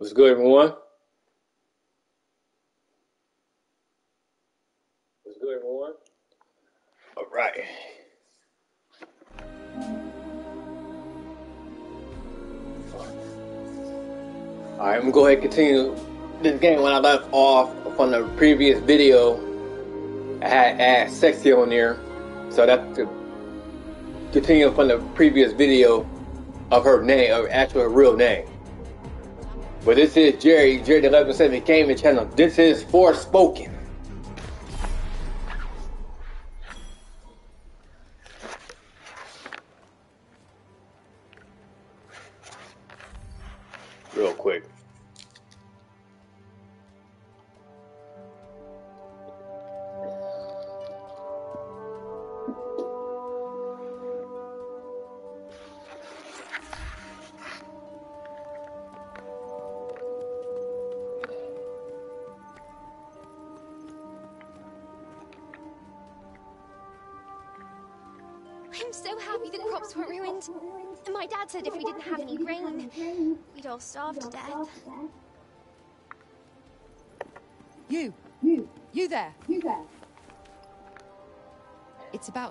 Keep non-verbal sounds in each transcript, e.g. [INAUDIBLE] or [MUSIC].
What's good, everyone? What's good, everyone? All right. All right, I'm gonna go ahead and continue this game when I left off from the previous video. I had add sexy on there, so that's to continue from the previous video of her name, of actual real name. But this is Jerry, Jerry the 1170 Gaming Channel. This is Forspoken.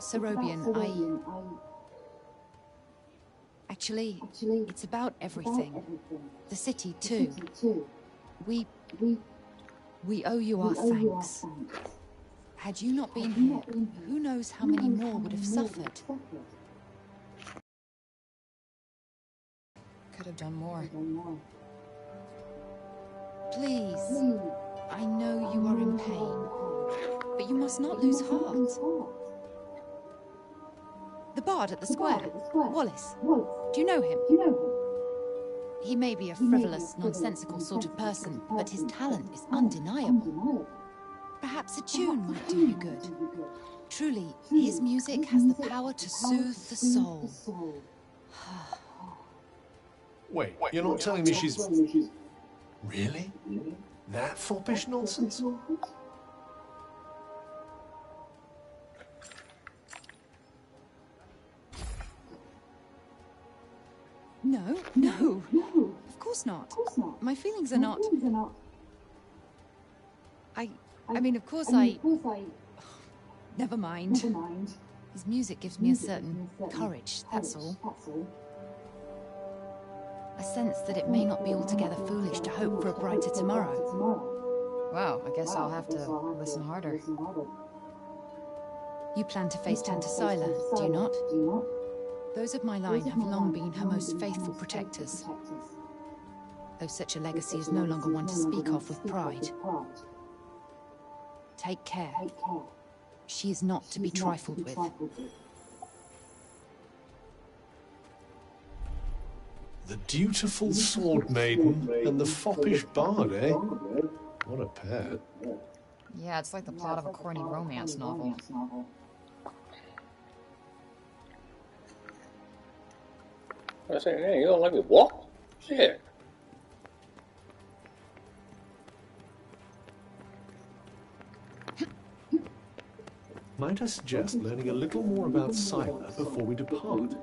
It's about It's about Serobian. I. I Actually, actually it's about about everything. The city, The too. city too. We. We, We owe you we our owe you our thanks. thanks. Had you not been here, not been here, who knows how Who many knows more how would have many more would have suffered? suffered? Could have done more. I don't know. Please, Please, I know you I are know in pain, but you must not pain. lose You must not lose heart. Heart. Bard at the The square, bard at the square. Wallace. Wallace, Do you know him? do you know him? He may be a He may be a frivolous, frivolous, nonsensical sort of person, but his talent is his talent is undeniable. undeniable. Perhaps a tune might do you good. might do you good. Truly, Truly, his music has the power to the power to soothe the soul. [SIGHS] the. Wait, you're not telling me she's Telling me she's really really that foppish nonsense? No, no, No, of course not. of course not. My feelings are My not. feelings are not. I. I mean, of course, I mean, I. of course I. Never mind. Never mind. His music gives me a Music certain me a certain courage, that's all. That's all. A sense that it may not be altogether foolish to hope for a brighter tomorrow. Well, I guess Wow, I'll have guess to I'll have listen to harder. listen harder. You plan to face Tanta Sila, do you not? Do you not? Those of my line have long been her most faithful protectors, protectors. though such a legacy is no longer one to speak of with pride. Take care. She is not to be She's not trifled with. trifled with. The dutiful sword maiden and the foppish bard, eh? What a pair. Yeah, it's like the plot of a corny romance novel. I said, hey, you don't let me walk? Shit. Might I suggest learning a little more about Sila before we depart?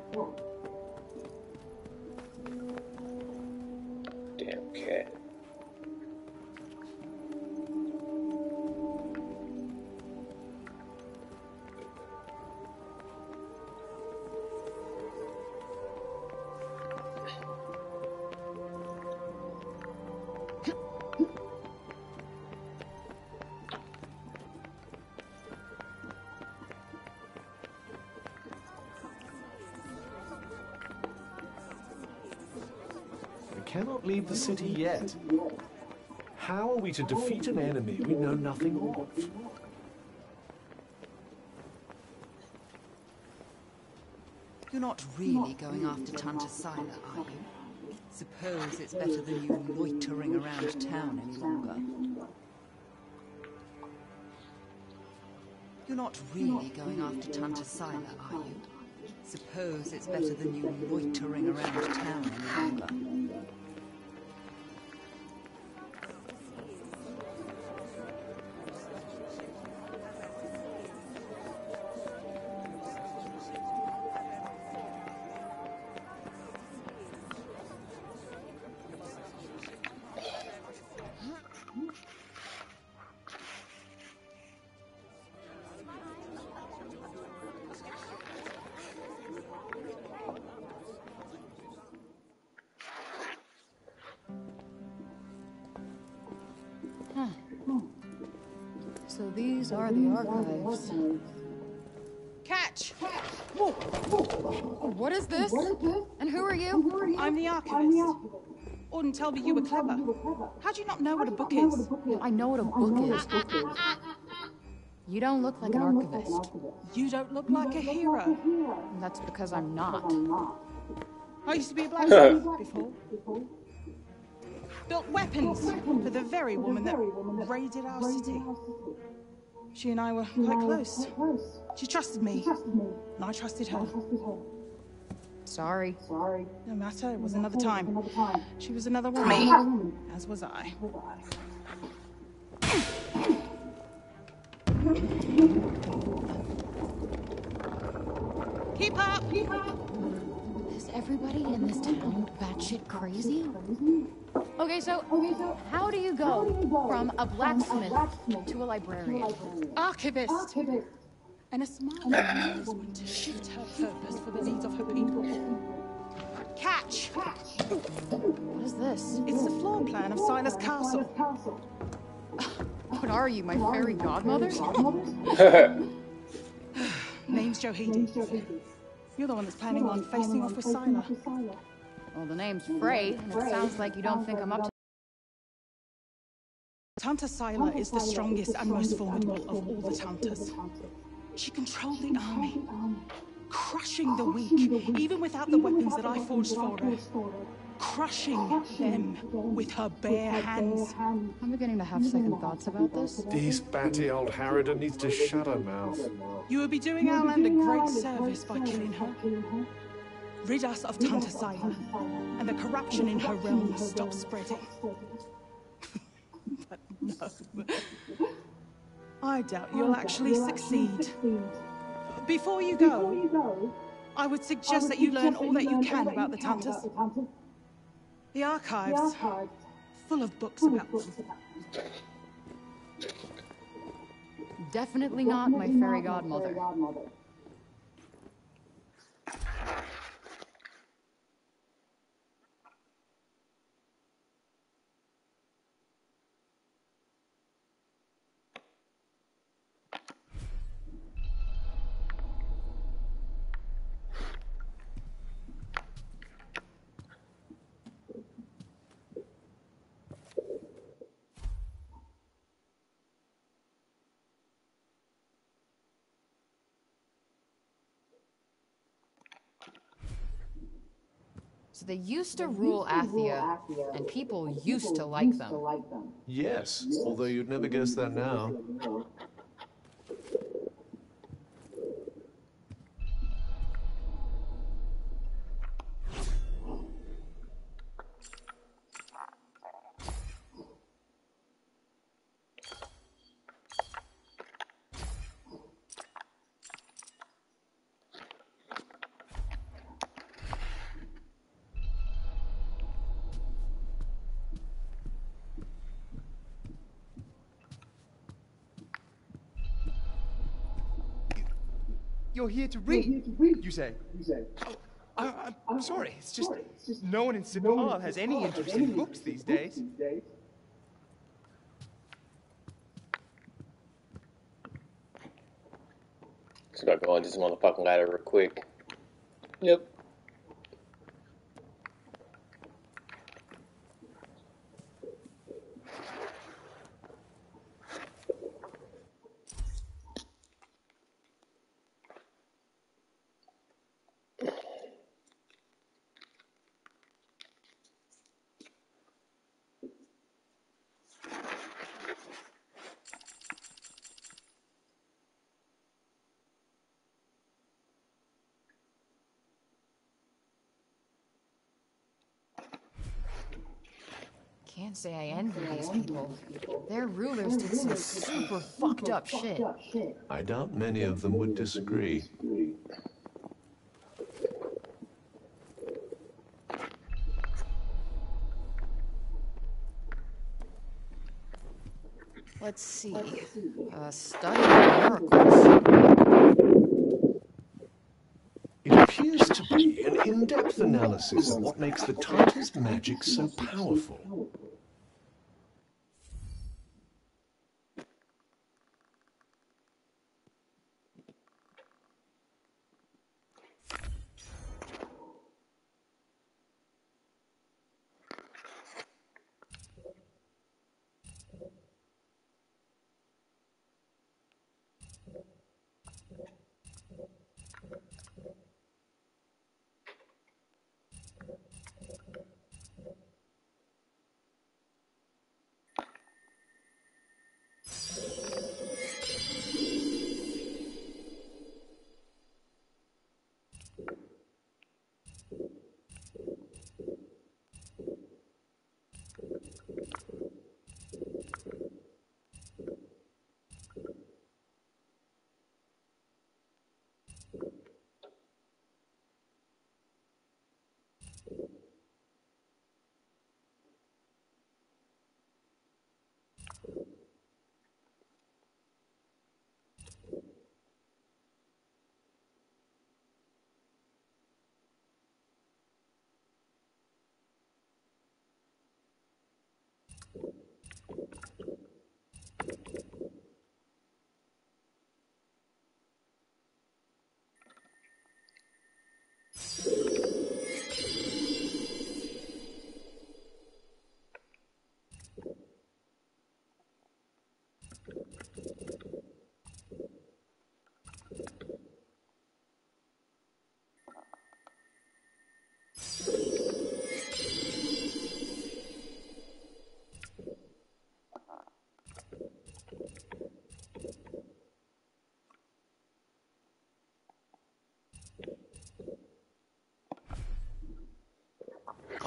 Cannot leave the city yet. How are we to defeat an enemy we know nothing of? You're not really going after Tanta Sila, are you? Suppose it's better than you loitering around town any longer. You're not really going after Tanta Sila, are you? Suppose it's better than you loitering around town any longer. Archives. Catch! What is this? And who are you? I'm the archivist. Auden told me you were clever. How do you not know what a book is? I know what a book is. You don't look like an archivist. You don't look like a hero. That's because I'm not. I used to be a [LAUGHS] blacksmith before. Built weapons for the very woman that raided our city. She and I were quite close. quite close. She trusted me, Trusted and I trusted her. Trusted her. Sorry. Sorry. No matter, it was another time. another time. She was another woman, Me. as was I. Keep up! Is everybody in this town batshit crazy? Okay, so how do you go from a blacksmith to a librarian? Archivist! And a smart woman to shift her purpose for the needs of her people. Catch! What is this? It's the floor plan of Sila's Castle. [LAUGHS] What are you, my fairy godmother? [LAUGHS] Name's Johedy. You're the one that's planning on facing off with Sila. Well, the name's Frey, and it sounds like you don't think I'm up to. Tanta Sila is the strongest and most formidable of all the Tantas. She controlled the army, crushing the weak, even without the weapons that I forged for her. Crushing them with her bare hands. I'm beginning to have second thoughts about this. This batty old Harridan needs to shut her mouth. You would be doing our land a great service by killing her. Rid us of Tanta Sila, and the corruption in her realm will stop spreading. [LAUGHS] but no. I doubt you'll actually succeed. Before you go, I would suggest that you learn all that you can about the Tantas. The archives, full of books about them. Definitely not my fairy godmother. They used to rule Athia, and people used to like them. Yes, although you'd never guess that now. You're here to read, you say? Oh, I, I'm sorry, it's just no one in Cipal has any interest in books these days. Just gotta go on this motherfucking ladder real quick. Yep. Can't say I envy these people. Their rulers did some super fucked up shit. I doubt many of them would disagree. Let's see. A study of miracles. It appears to be an in-depth analysis of what makes the Tantas' magic so powerful.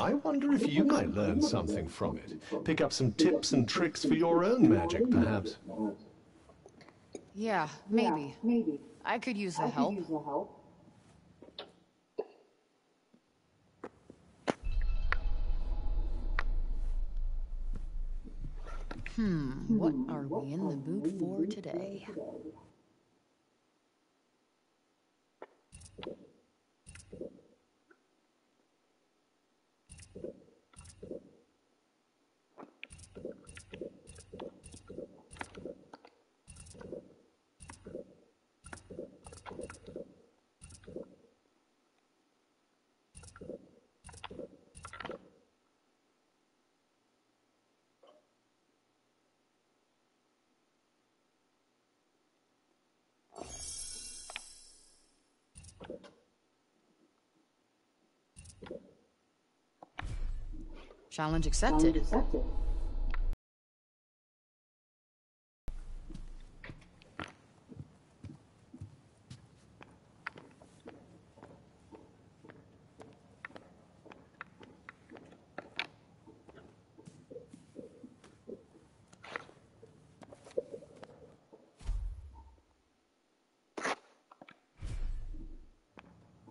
I wonder if you might learn something from it. Pick up some tips and tricks for your own magic, perhaps. Yeah, maybe. maybe. I could use the help. Hmm, what are we in the mood for today? Challenge accepted. Challenge accepted.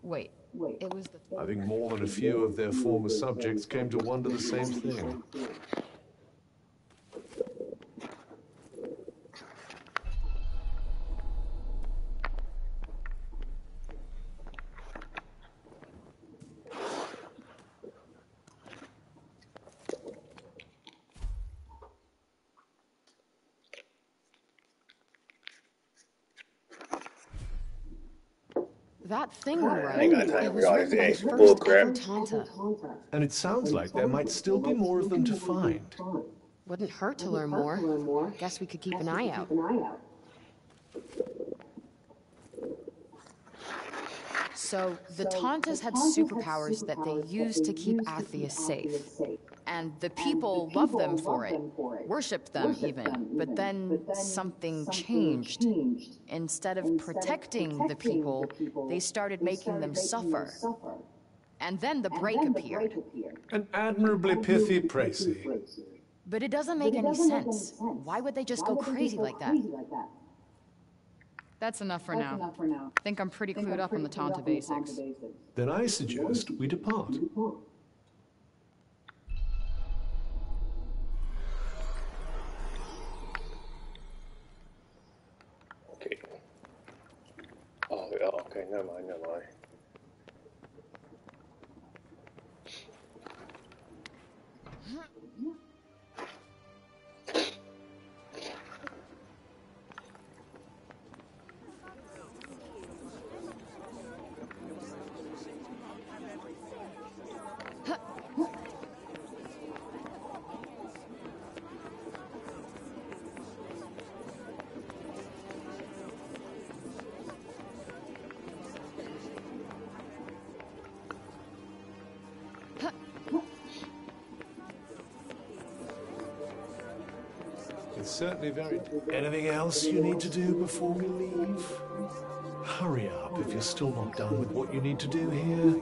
Wait. I think more than a few of their former subjects came to wonder the same thing. That thing we wrote, I ain't got time it for was all written this by the bull crap. And it sounds like there might still be more of them to find. Wouldn't hurt to learn more. Guess we could keep an eye out. So, the Tantas had superpowers that they used to keep Athia safe. And the people loved them for it, worshipped them even. But then something changed. Instead of protecting the people, they started making them suffer. And then the break appeared. An admirably pithy précis. But it doesn't make any sense. Why would they just go crazy like that? That's enough for now. I think I'm pretty clued up on the Tanta basics. Then I suggest we depart. Certainly very. Anything else you need to do before we leave? Hurry up if you're still not done with what you need to do here.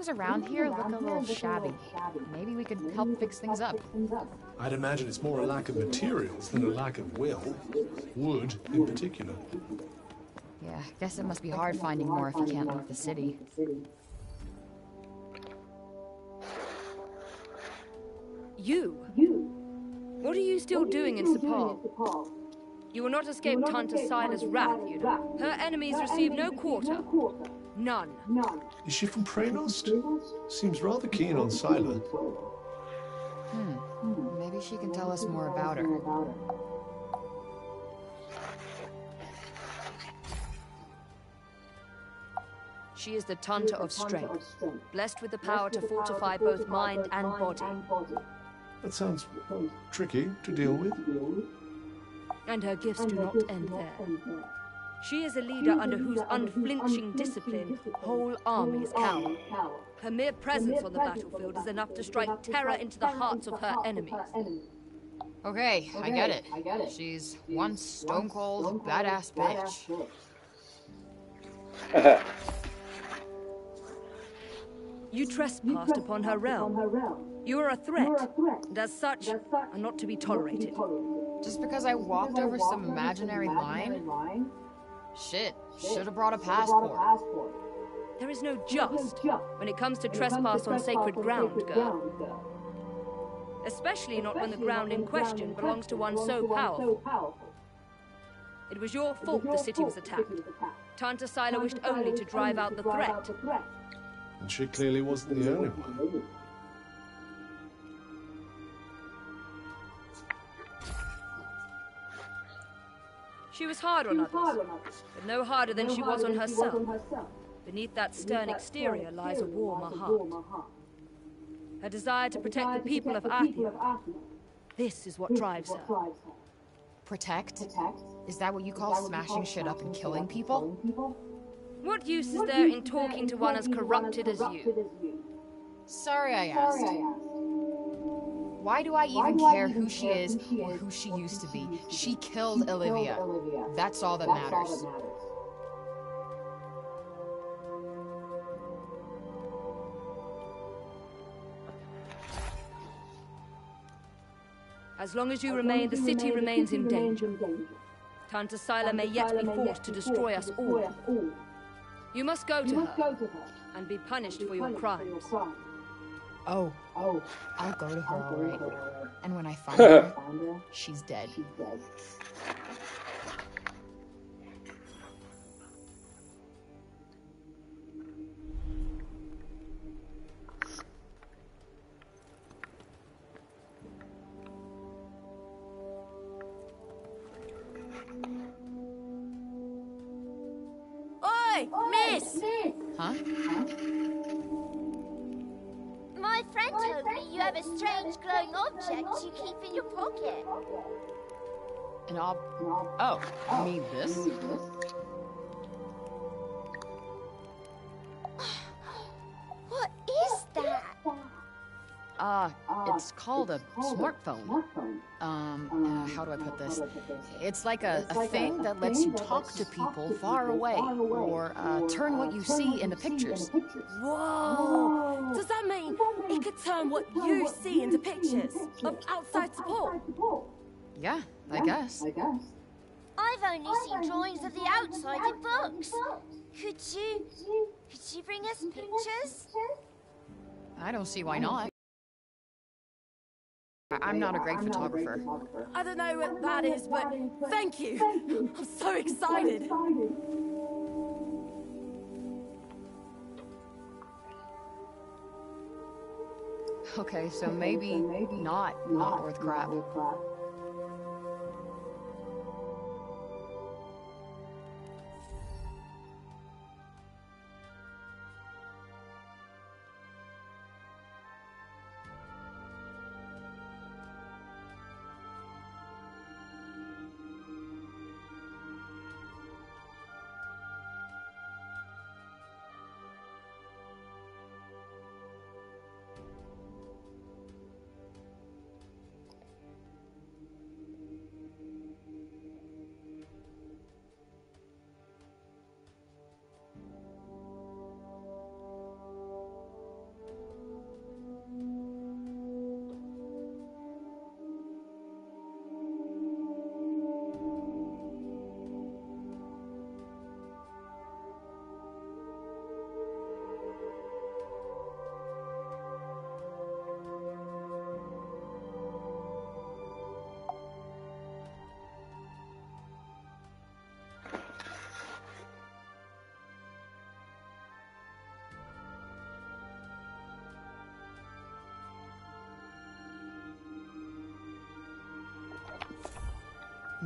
Buildings around here look a little shabby. Maybe we could help fix things up. I'd imagine it's more a lack of materials than a lack of will. Wood, in particular. Yeah, guess it must be hard finding more if you can't leave the city. You? You? What are you still doing in Cipal? You will not escape Tanta Sila's wrath, you know. Her enemies receive no quarter. None. Is she from Praenost? Seems rather keen on Sila. Hmm. Maybe she can tell us more about her. She is the Tanta of strength, blessed with the power to fortify both mind and body. That sounds tricky to deal with. And her gifts do not end there. She is a leader under whose unflinching discipline whole armies cower. Her mere presence on the battlefield is enough to strike terror into the hearts of her enemies. Okay, I get it. She's one stone cold, badass bitch. [LAUGHS] You trespassed upon her realm. You are a threat, and as such, are not to be tolerated. Just because I walked over some imaginary line? Shit, should have brought a passport. There is no just when it comes to trespass on sacred ground, girl. Especially not when the ground in question belongs to one so powerful. It was your fault the city was attacked. Tanta Sila wished only to drive out the threat. And she clearly wasn't the only one. She was hard on others, but no harder than she was on herself. Beneath that stern exterior lies a warmer heart. Her desire to protect the people of Athia. This is what drives her. Protect? Is that what you call smashing shit up and killing people? What use is there in talking to one as corrupted as you? Sorry I asked. Why do I even care who she is or who she used to be? She killed Olivia. Olivia. That's all that matters. As long as you remain, the city remains in danger. Tanta Sila may yet be forced to destroy us all. You must go to her and be punished for your crimes. Oh, oh, I'll go to her all right. And when I [LAUGHS] find her, she's dead. Oi, pocket. Ob. Oh, you mean this? It's called a smartphone. Um, uh, how do I put this? It's like a, a thing that lets you talk to people far away, or uh, turn what you see into pictures. Whoa! Does that mean it could turn what you see into pictures of outside support? Yeah, I guess. I've only seen drawings of the outside in books. Could you, could you bring us pictures? I don't see why not. I- I'm not a great photographer. I don't know what that is, but thank you. [LAUGHS] I'm so excited. Okay, so maybe not not worth crap.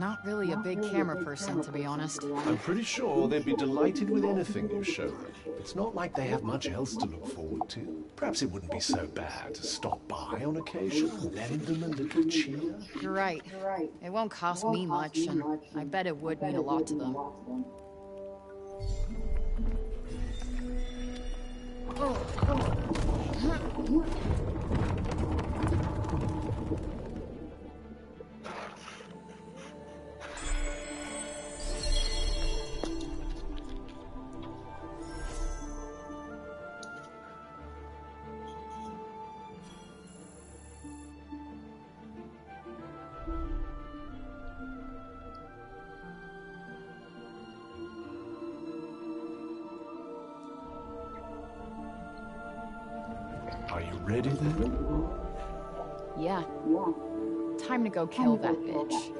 Not really a big camera person, to be honest. I'm pretty sure they'd be delighted with anything you show them. It's not like they have much else to look forward to. Perhaps it wouldn't be so bad to stop by on occasion, lend them a little cheer. You're right. It won't cost me much, and I bet it would mean a lot to them. Are go kill that bitch.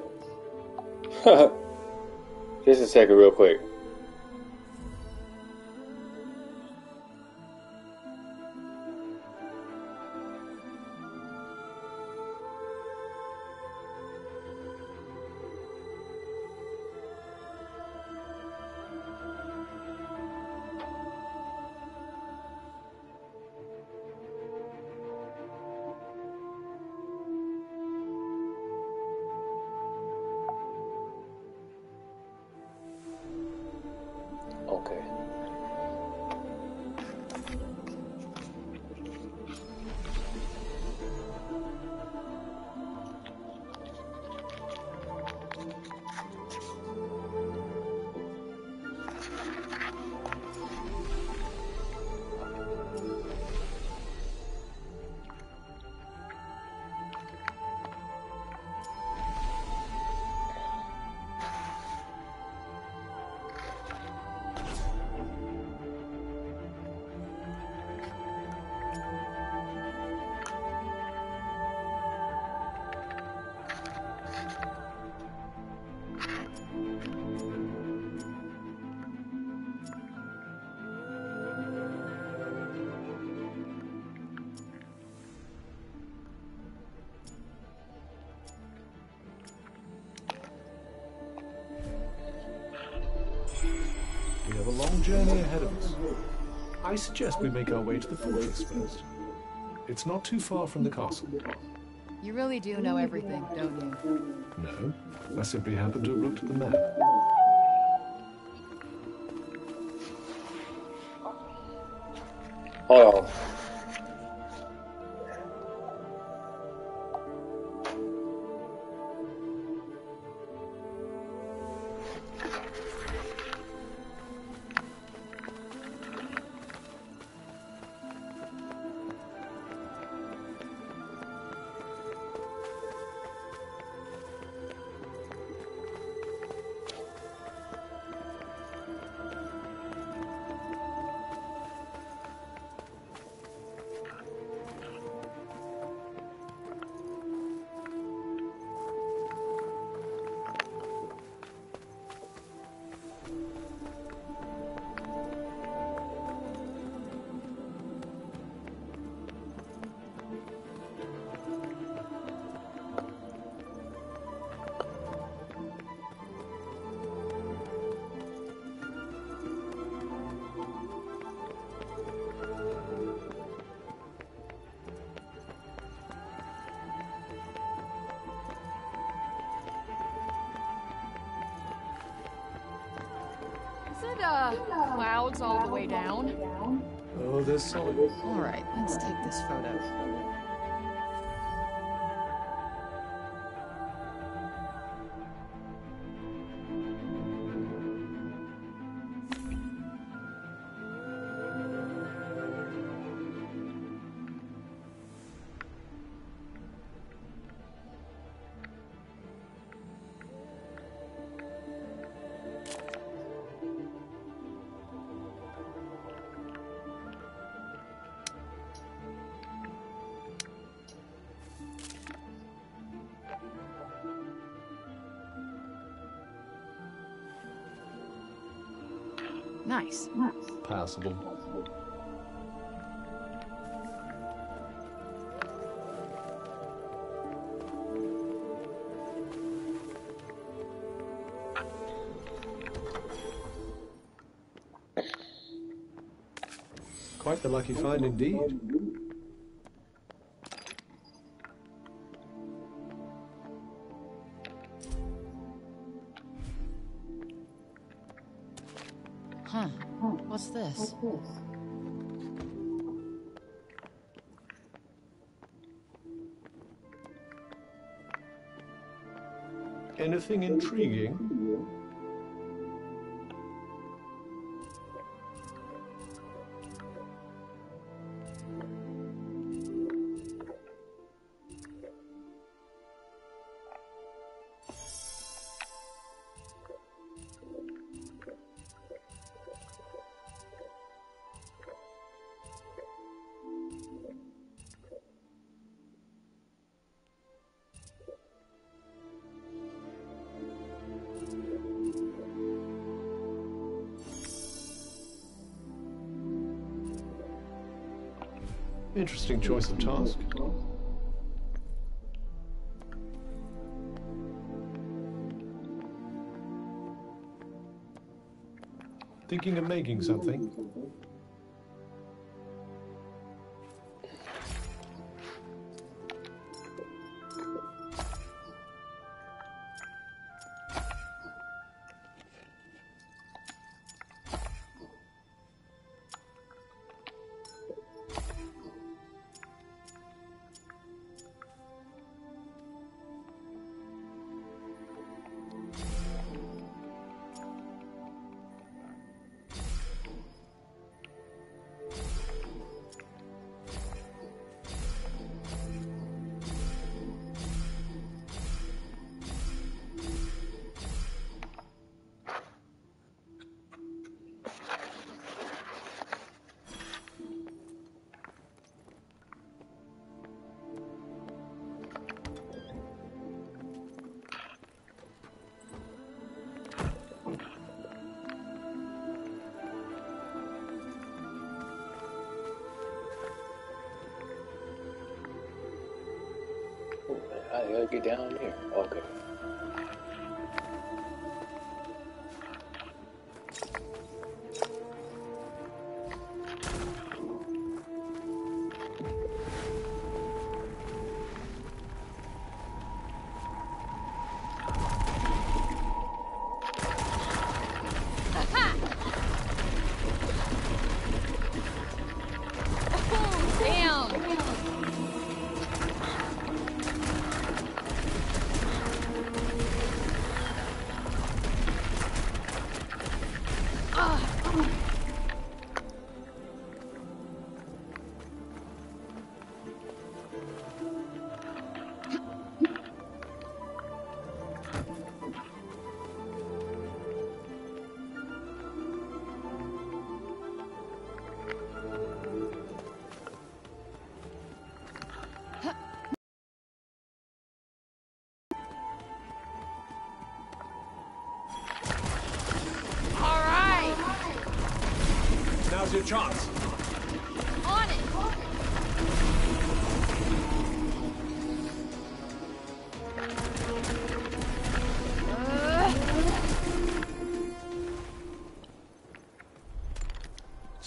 [LAUGHS] Just a second, real quick. Long journey ahead of us. I suggest we make our way to the fortress first. It's not too far from the castle. You really do know everything, don't you? No, I simply happen to have looked at the map. Hold Solid. Alright, let's take this photo. possible. Quite the lucky find indeed. Anything intriguing? Choice of task. Thinking of making something? Gotta get down there. Okay.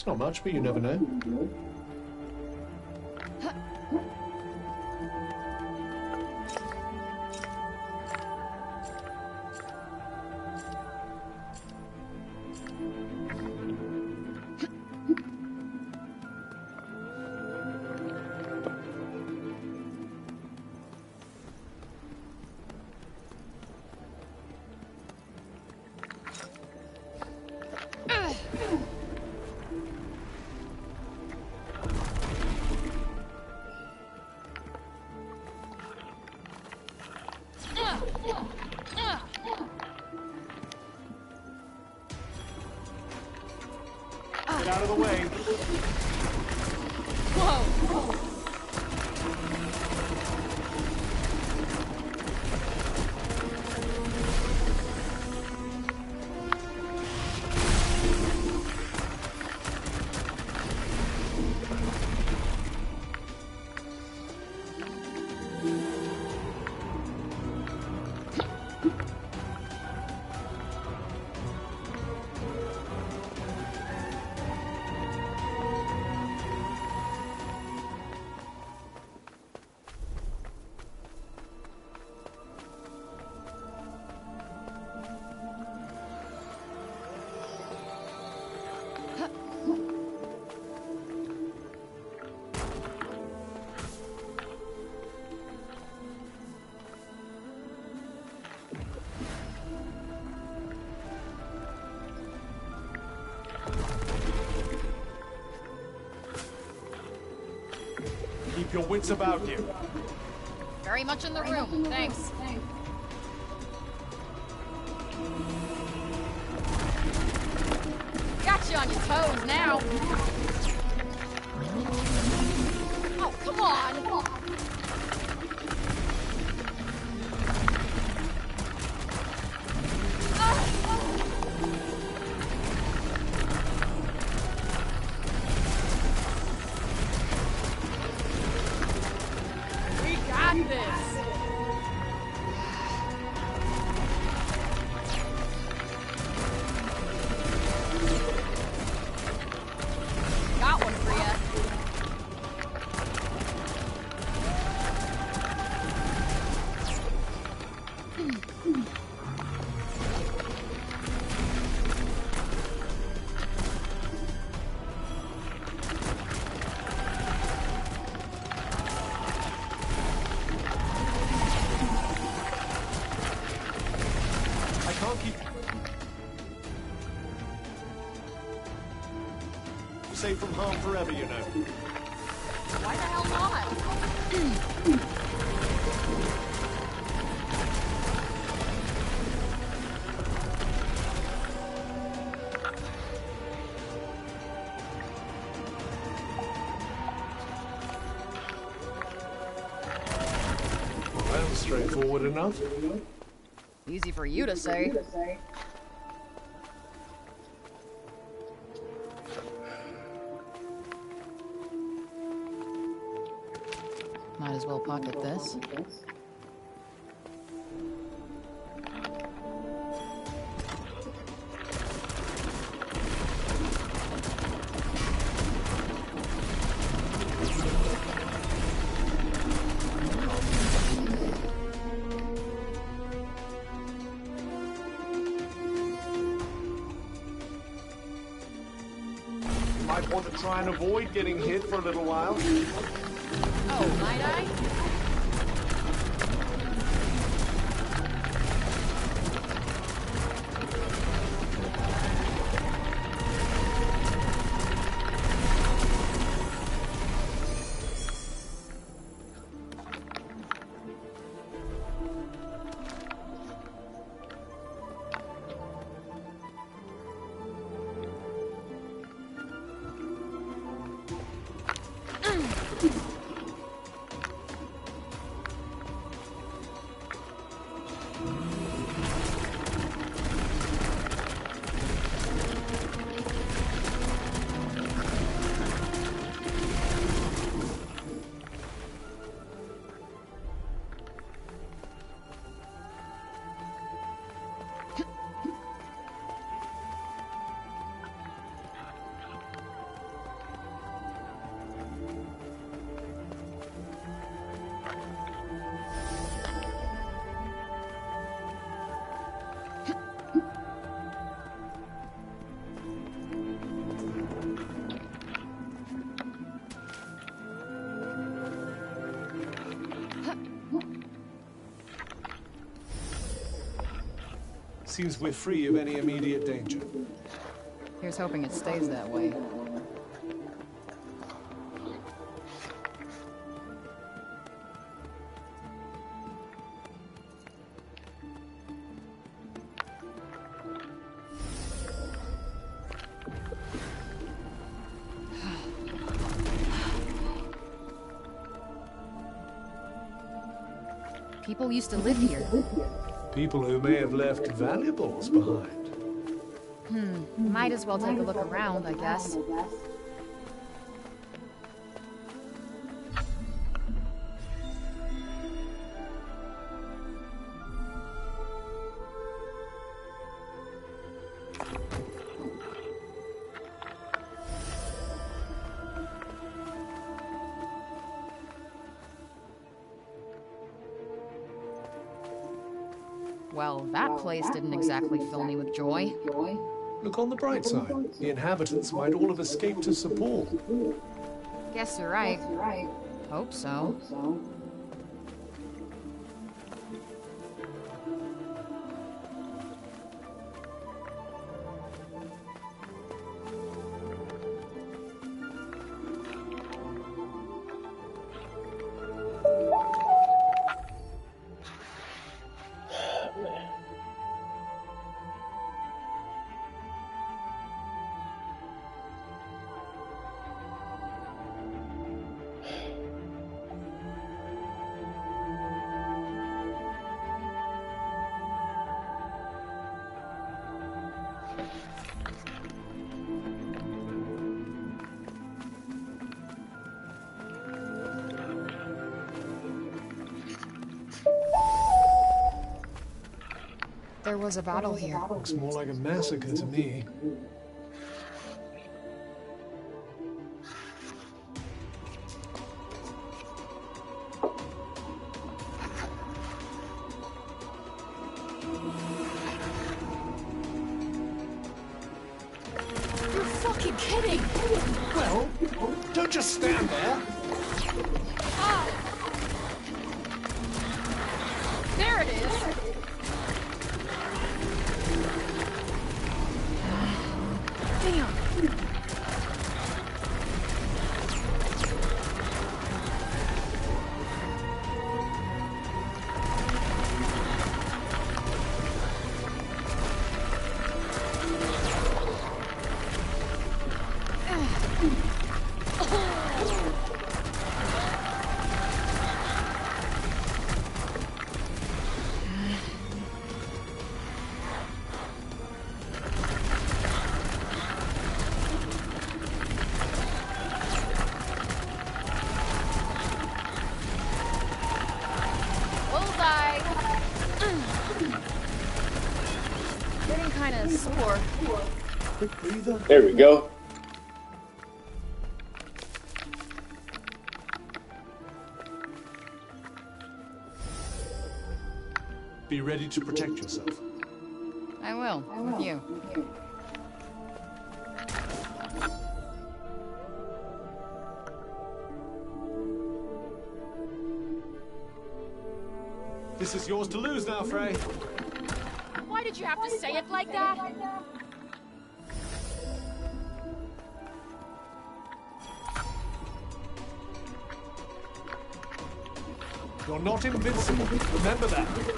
Not much, but you never know. Whoa. Wits about you. Very much in the room. Thanks. Forever, you know. Why the hell not? Well, straightforward enough. Easy for you to say. Well pocket this. Might want to try and avoid getting hit for a little while. Seems we're free of any immediate danger. Here's hoping it stays that way. People used to live here. People who may have left valuables behind. Hmm, might as well take a look around, I guess. Didn't fill me with joy. Look on the bright side. The inhabitants might all have escaped to Cipal. Guess you're right. Hope so. Was a battle here. Looks more like a massacre to me. There we go. Be ready to protect yourself. I will, I with you. This is yours to lose now, Frey. Why did you have to say it like that? Not invincible. Remember that.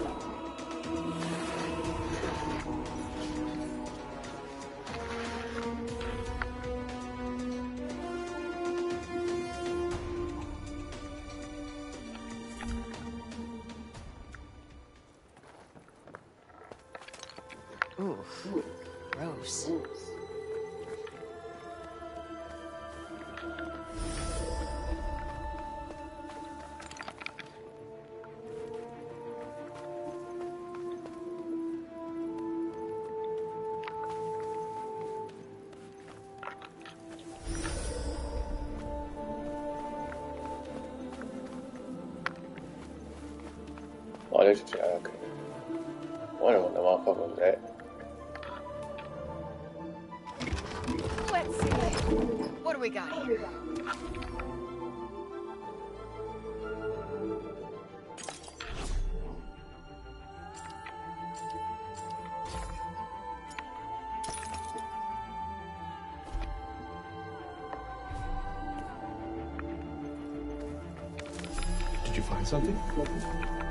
Did you find something?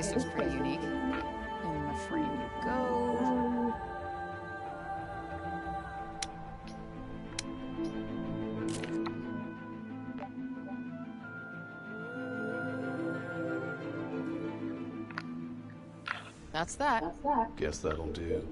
Place looks pretty unique. In the frame you go. That's that. Guess that'll do.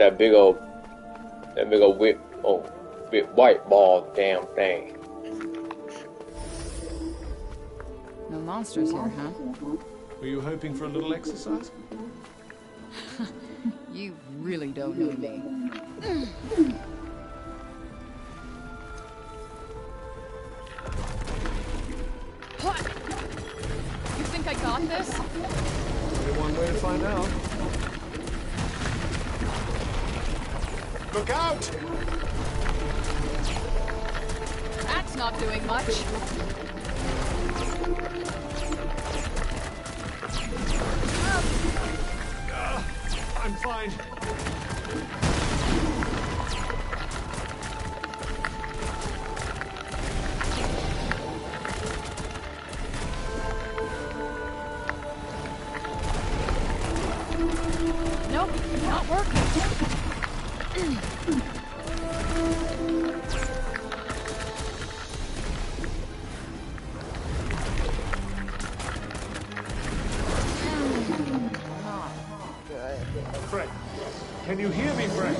That big old, that big old whip, oh, big white ball damn thing. No monsters here, huh? Were you hoping for a little exercise? [LAUGHS] You really don't know me. Frank, can you hear me, Frank?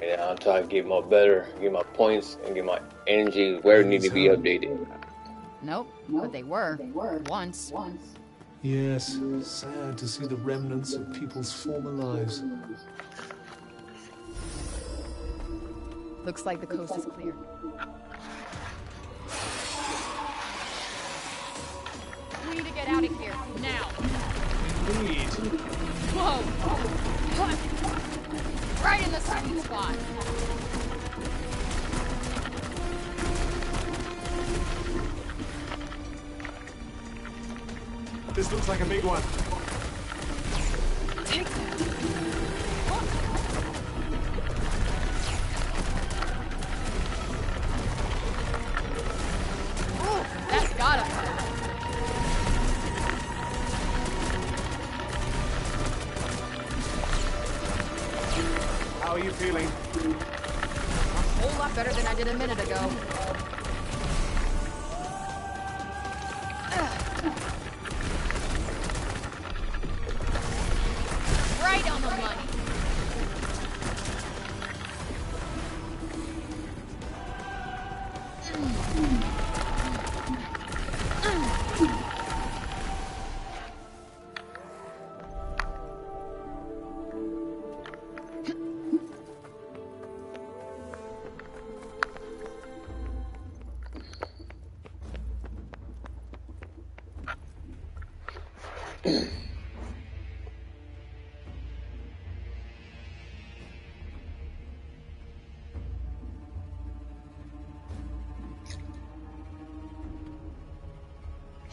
Now until I get my better, get my points, and get my energy where it need to be updated. Nope, but they were. they were Once. Yes, sad to see the remnants of people's former lives. Looks like the coast is clear. We need to get out of here, now. Indeed. Whoa! This looks like a big one. Take that.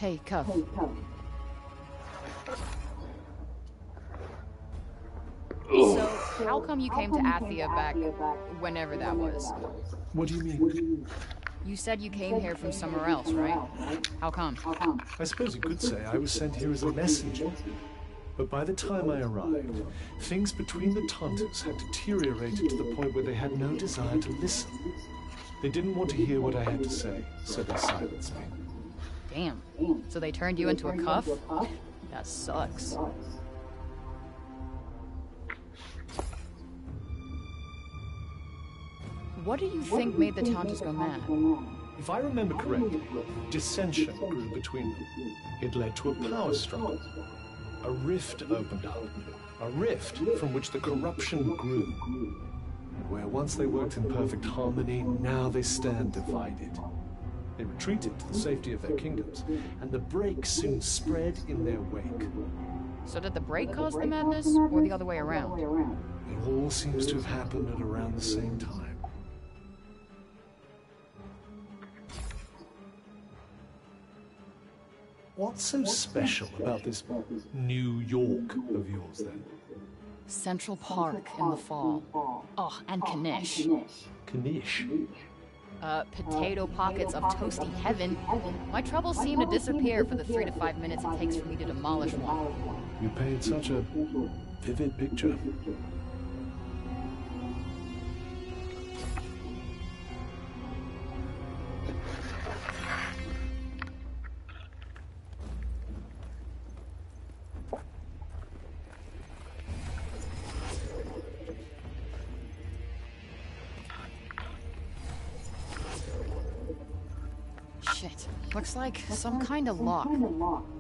Hey, Cuff. So, how come you came to Athia back whenever that was? What do you mean? You said you came here from somewhere else, right? How come? I suppose you could say I was sent here as a messenger. But by the time I arrived, things between the Tantas had deteriorated to the point where they had no desire to listen. They didn't want to hear what I had to say, so they silenced me. Damn. So they turned you into a cuff? That sucks. What do you think made the Tantas go mad? If I remember correctly, dissension grew between them. It led to a power struggle. A rift opened up. A rift from which the corruption grew. Where once they worked in perfect harmony, now they stand divided. They retreated to the safety of their kingdoms, and the break soon spread in their wake. So did the break cause the madness, or the other way around? It all seems to have happened at around the same time. What's so special about this New York of yours, then? Central Park in the fall. Oh, and Knish. Knish? Uh, potato pockets of toasty heaven. My troubles seem to disappear for the three to five minutes it takes for me to demolish one. You paint such a vivid picture. Some kind of lock.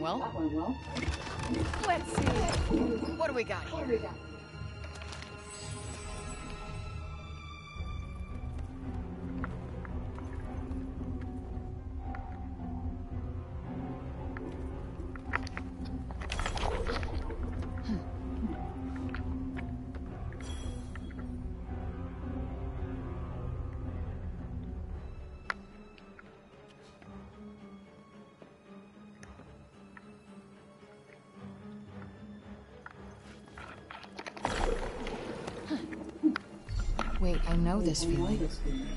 Went well. Let's see. What do we got here? This feeling.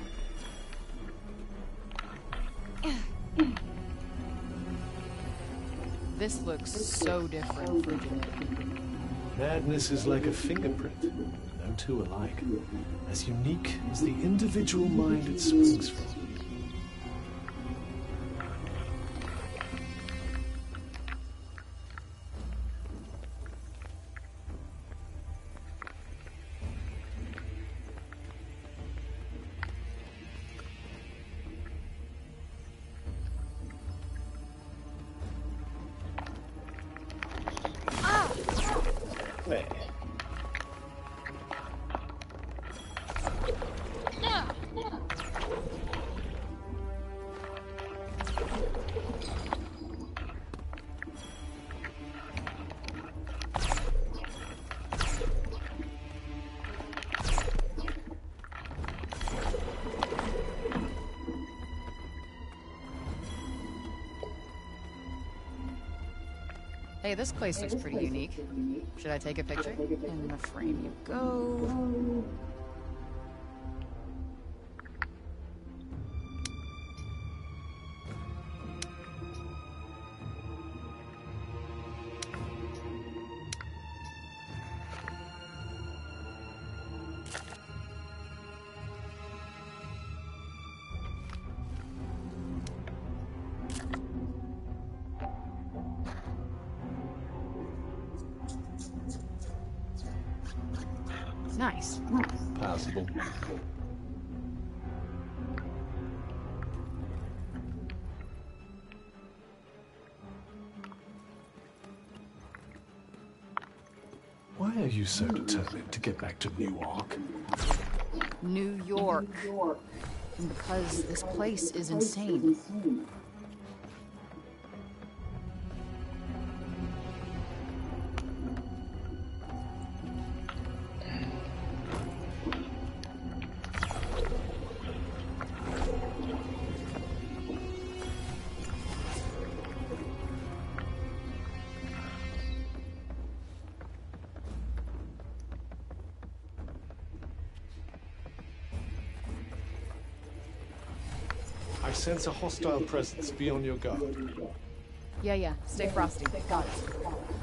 This looks so different from Madness is like a fingerprint, no two alike, as unique as the individual mind it springs from. Hey, this place looks pretty unique. Should I take a picture? In the frame you go. You so determined to get back to? New York. And because this place is insane. I sense a hostile presence. Be on your guard. Yeah, yeah. Stay frosty. Got it.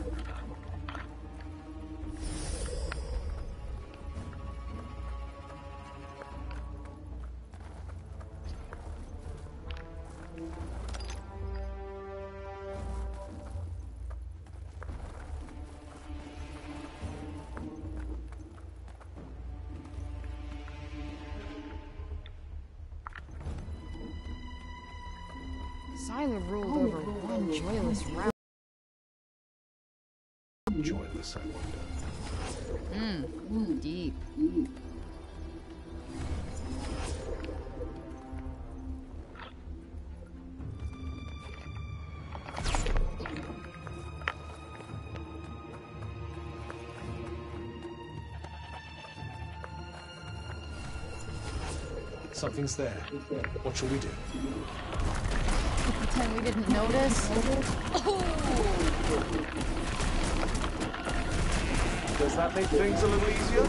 Joyless, I wonder. Mmm, deep. Something's there. What shall we do? Pretend we didn't notice. [LAUGHS] Does that make things a little easier?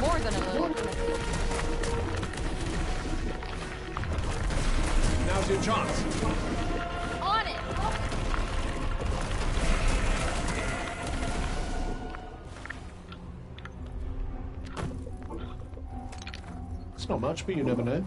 More than a little. Now's your chance. On it! It's not much, but you never know.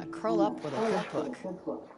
To curl up with a good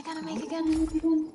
I gonna make again?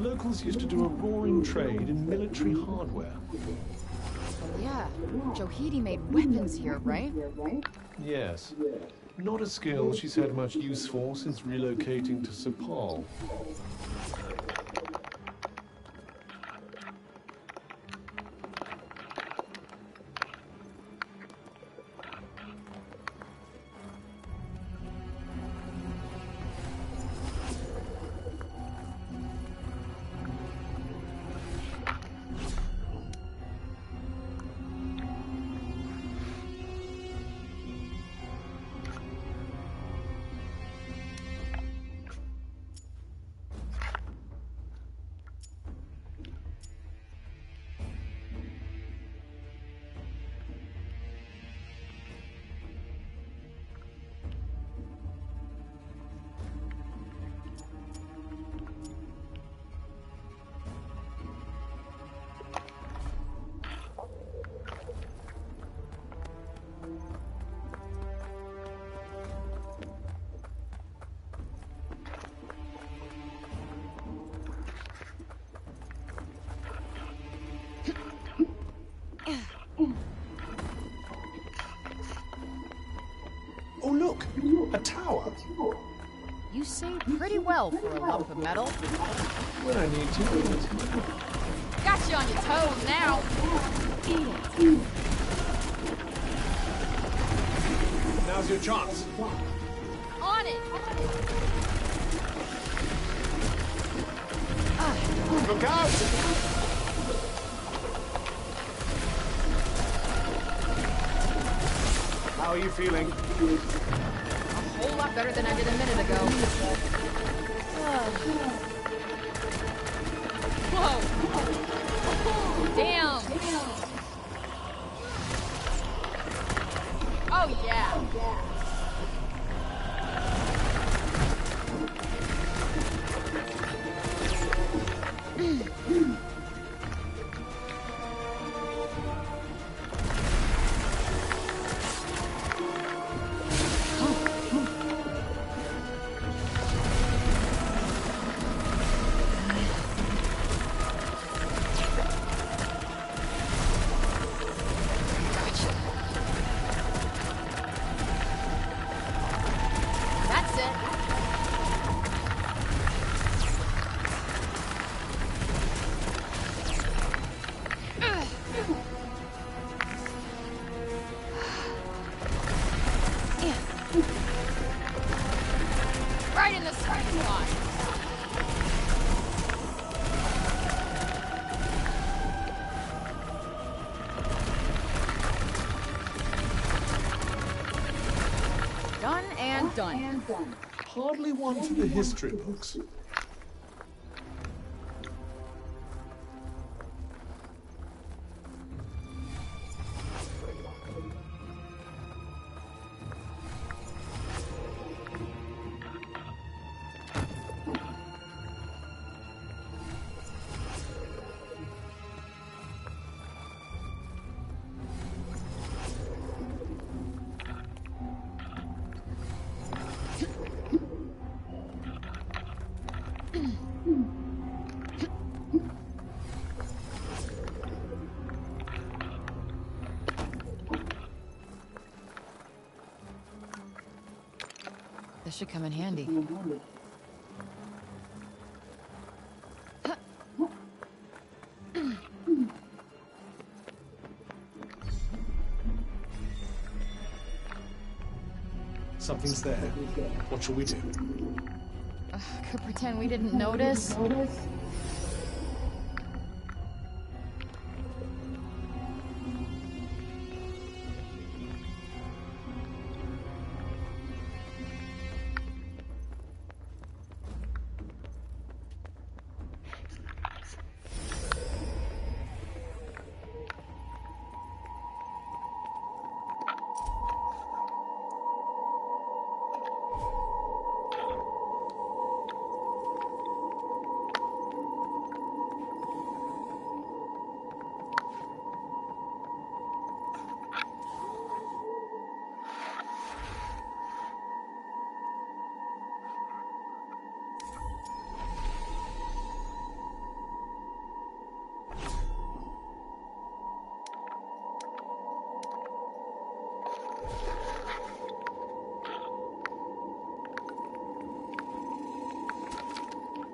The locals used to do a roaring trade in military hardware. Yeah, Johedy made weapons here, right? Yes. Not a skill she's had much use for since relocating to Cipal. Well for a lump of metal. When I need to. Got you on your toes now. Now's your chance. On it. Look out! How are you feeling? A whole lot better than I did a minute ago. Whoa. Damn. Oh, yeah. Done. Hardly one for the history books. Something's there. What shall we do? Could pretend we didn't notice.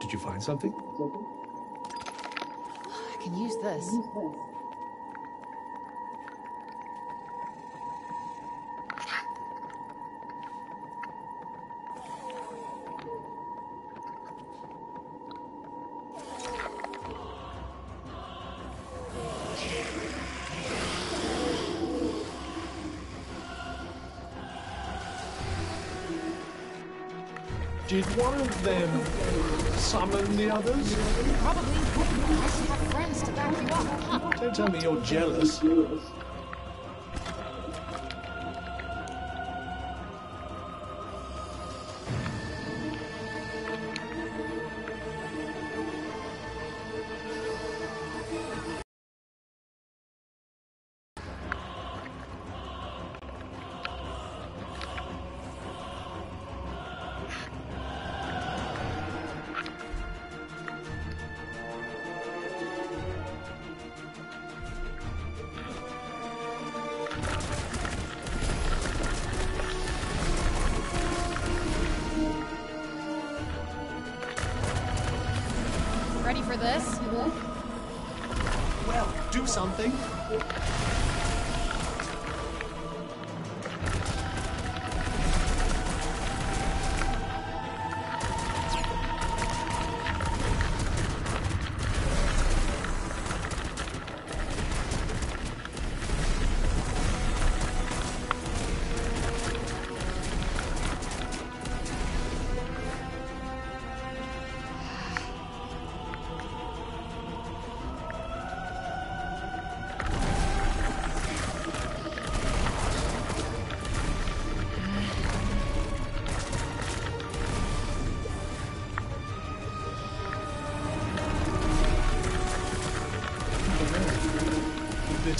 Did you find something? I can use this. Did one of them summon the others? Probably. Nice to have friends to back you up. Don't tell me you're jealous.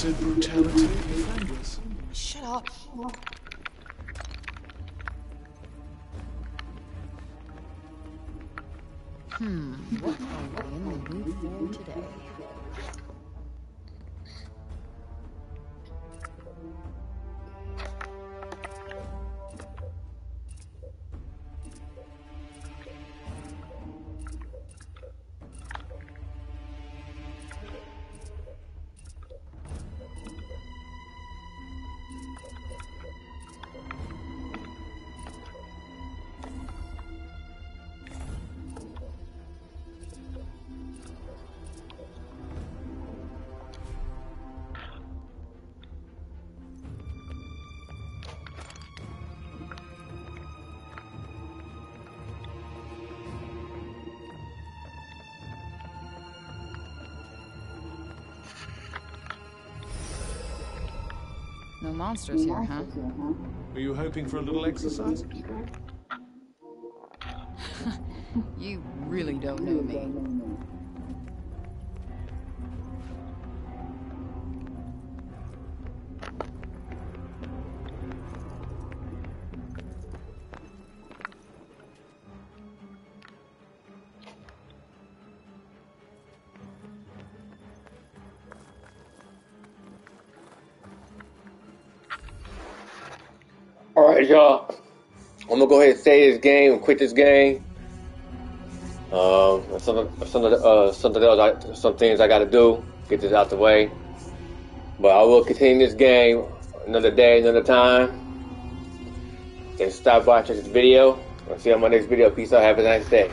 Bitter brutality. Shut up. Hmm, what are we in the mood for today? No monsters here, huh? Were you hoping for a little exercise? [LAUGHS] You really don't know me. I'm gonna go ahead and say this game and quit this game. Um, some some of the, uh, something else, I, some things I got to do, get this out the way. But I will continue this game another day, another time. Thanks by, check this video. I'll see you on my next video. Peace out. Have a nice day.